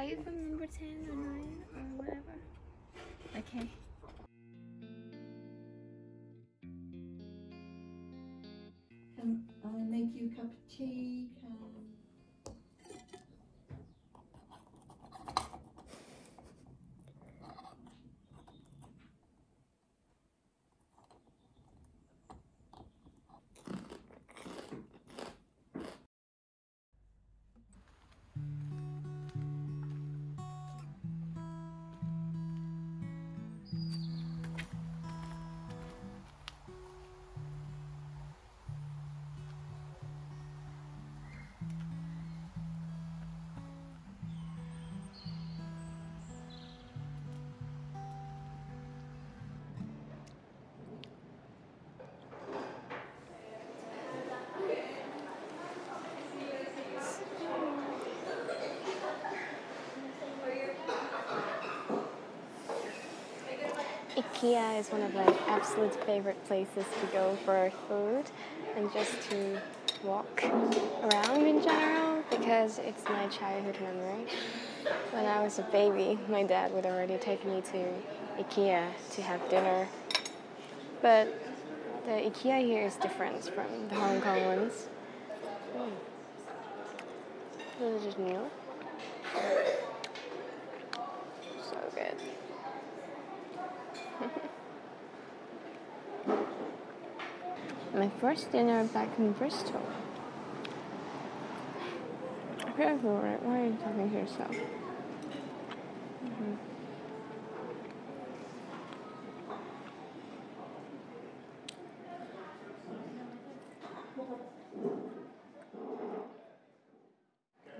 10. Are you from number 10 or 9 or whatever? Okay. Um, Can I make you a cup of tea? IKEA is one of my absolute favorite places to go for food and just to walk around in general because it's my childhood memory. When I was a baby, my dad would already take me to IKEA to have dinner. But the IKEA here is different from the Hong Kong ones. Mm. This is new. So good. My first dinner back in Bristol. Okay, alright. Why are you talking to yourself? Mhm.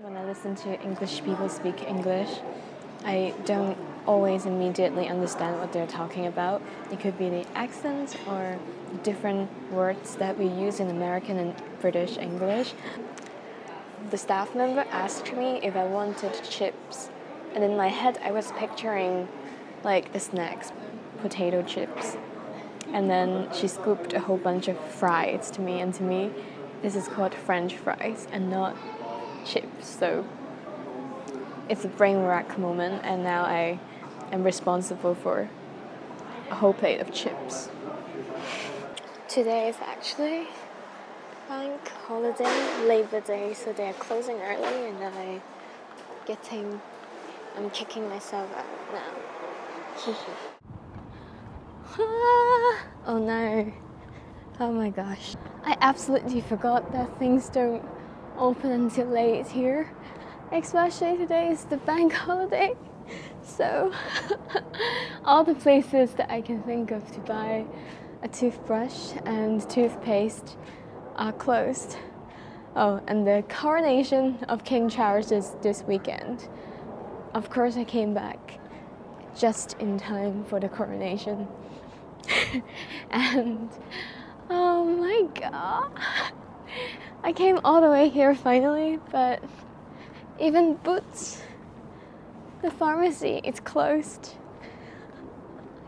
When I listen to English people speak English, I don't always immediately understand what they're talking about. It could be the accents or different words that we use in American and British English. The staff member asked me if I wanted chips, and in my head I was picturing like the snacks, potato chips. And then she scooped a whole bunch of fries to me, and to me, this is called French fries and not chips. So it's a brain rack moment, and now I am responsible for a whole plate of chips. Today is actually bank holiday, Labor Day, so they are closing early, and I getting, I'm kicking myself out now. Oh no. Oh my gosh. I absolutely forgot that things don't open until late here. Especially today is the bank holiday. So, all the places that I can think of to buy a toothbrush and toothpaste are closed. Oh, and the coronation of King Charles is this weekend. Of course, I came back just in time for the coronation. and oh my god, I came all the way here finally, but even Boots, the pharmacy, it's closed.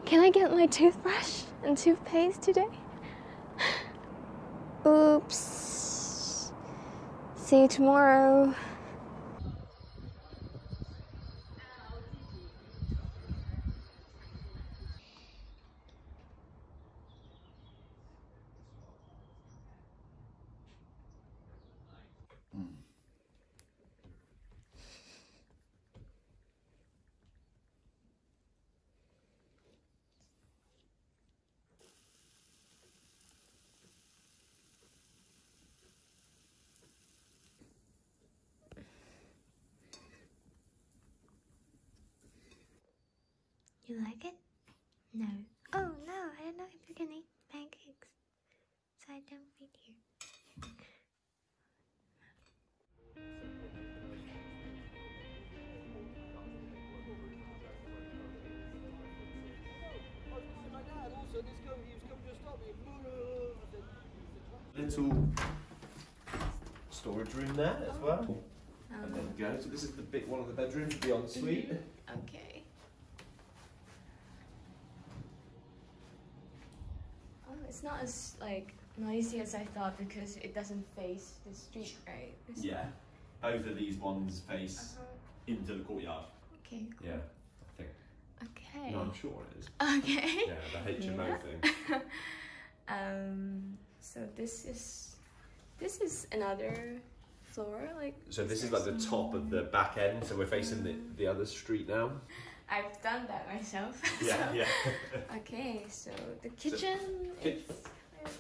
Can I get my toothbrush and toothpaste today? Oops. See you tomorrow. You like it? No. Oh no, I don't know if you can eat pancakes. So I don't feed you. Little storage room there as well. Oh. And then go. So this is the bit one of the bedrooms, the ensuite. Okay. Oh, it's not as like noisy as I thought because it doesn't face the street, right? It's- Yeah. Both of these ones face Uh-huh. into the courtyard. Okay. Yeah, I think. Okay. No, I'm sure it is. Okay. Yeah, the HMO Yeah. thing. Um. So this is this is another floor, like. So this is like the top of the back end. So we're facing the, the other street now. I've done that myself. Yeah, so- yeah. Okay, so the kitchen ki- is.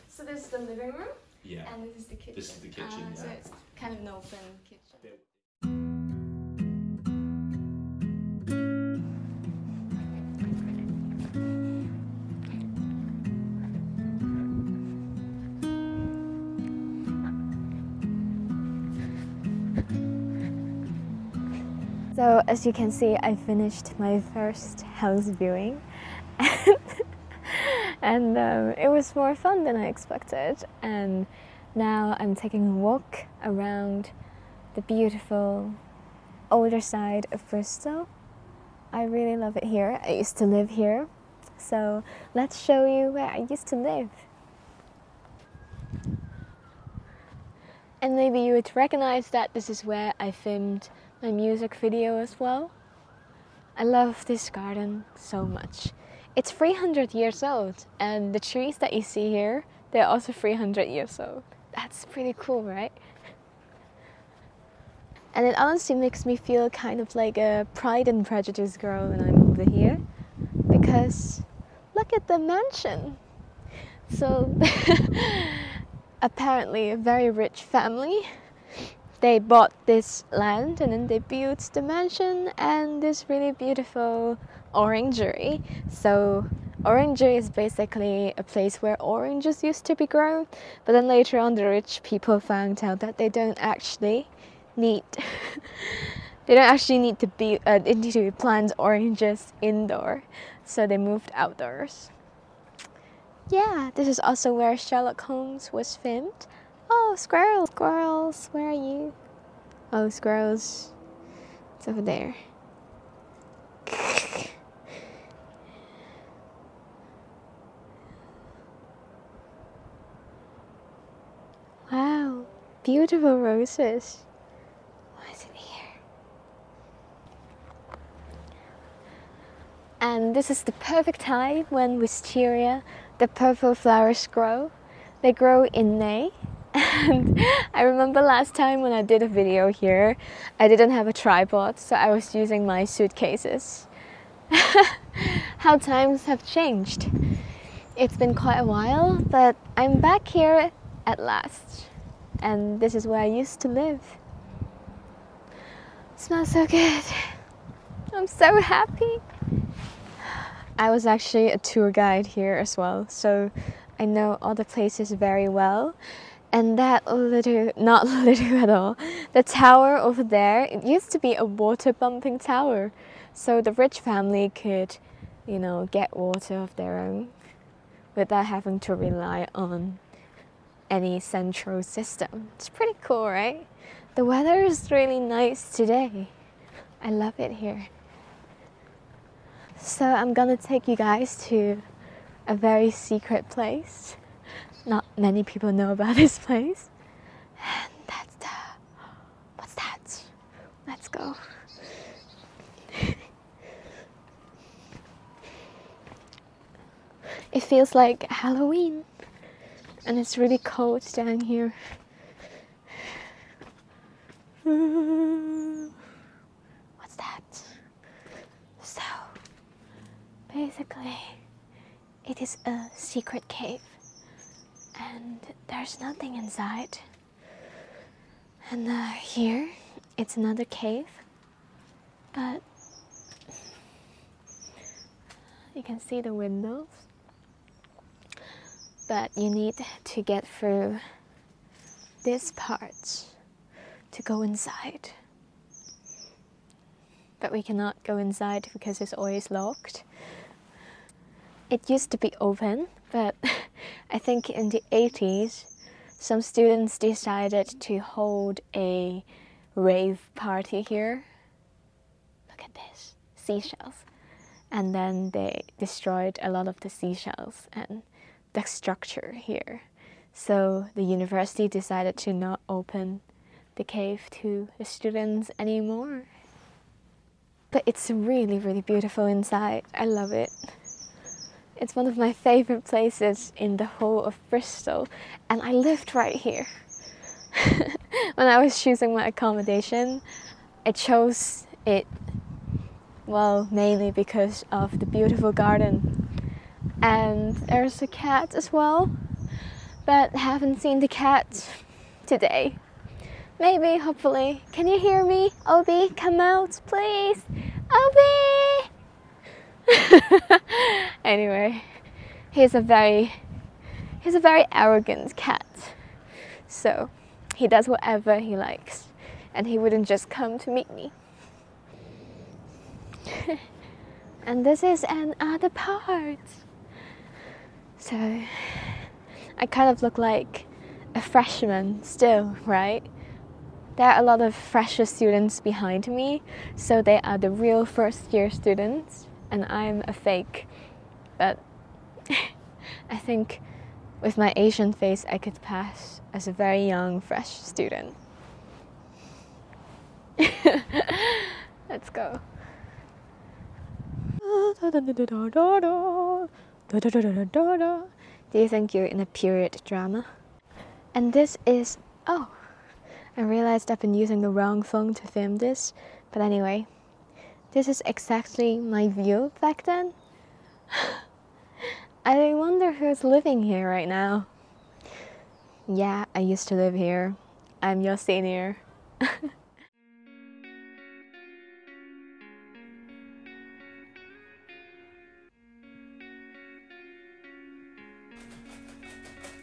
So this is the living room, Yeah. and this is the kitchen. This is the kitchen, Uh, So yeah. it's kind of an open kitchen. So as you can see, I finished my first house viewing, and um, it was more fun than I expected. And now I'm taking a walk around the beautiful older side of Bristol. I really love it here. I used to live here, so let's show you where I used to live. And maybe you would recognize that this is where I filmed my music video as well. I love this garden so much. It's 300 years old, and the trees that you see here, they're also 300 years old. That's pretty cool, right? And it honestly makes me feel kind of like a Pride and Prejudice girl when I'm over here, because look at the mansion. So, apparently, a very rich family they bought this land and then they built the mansion and this really beautiful orangery. So, orangery is basically a place where oranges used to be grown, but then later on, the rich people found out that they don't actually need. they don't actually need to be uh, to plant oranges indoor, so they moved outdoors. Yeah, this is also where Sherlock Holmes was filmed. Oh, squirrels, squirrels, where are you? Oh, squirrels. It's over there. beautiful roses. What is it here? And this is the perfect time when wisteria, the purple flowers grow. They grow in May. And I remember last time when I did a video here, I didn't have a tripod, so I was using my suitcases. How times have changed. It's been quite a while, but I'm back here at last. And this is where I used to live. smells so good. I'm so happy. I was actually a tour guide here as well, so I know all the places very well. And that little, not little at all, the tower over there, it used to be a water pumping tower. So the rich family could, you know, get water of their own without having to rely on any central system. It's pretty cool, right? The weather is really nice today. I love it here. So I'm gonna take you guys to a very secret place. Not many people know about this place. And that's the. What's that? Let's go. it feels like Halloween. And it's really cold down here. What's that? So, basically, it is a secret cave, and there's nothing inside. And uh, here, it's another cave, but you can see the windows. But you need to get through this part to go inside. But we cannot go inside because it's always locked. It used to be open, but I think in the 80s, some students decided to hold a rave party here. Look at this seashells. And then they destroyed a lot of the seashells and the structure here. So the university decided to not open the cave to the students anymore. but it's really, really beautiful inside. I love it. It's one of my favorite places in the whole of Bristol, and I lived right here. when I was choosing my accommodation, I chose it, well, mainly because of the beautiful garden. And there's a cat as well, but haven't seen the cat today. Maybe, hopefully. Can you hear me? Obi, come out, please. Obi! anyway, he's a very he's a very arrogant cat. So, he does whatever he likes and he wouldn't just come to meet me. and this is another part. So, I kind of look like a freshman still, right? There are a lot of fresher students behind me, so they are the real first year students, and I'm a fake. But I think with my Asian face, I could pass as a very young, fresh student. Let's go. Do you think you're in a period drama? And this is. Oh! I realized I've been using the wrong phone to film this, but anyway, this is exactly my view back then. I wonder who's living here right now. Yeah, I used to live here. I'm your senior. うん。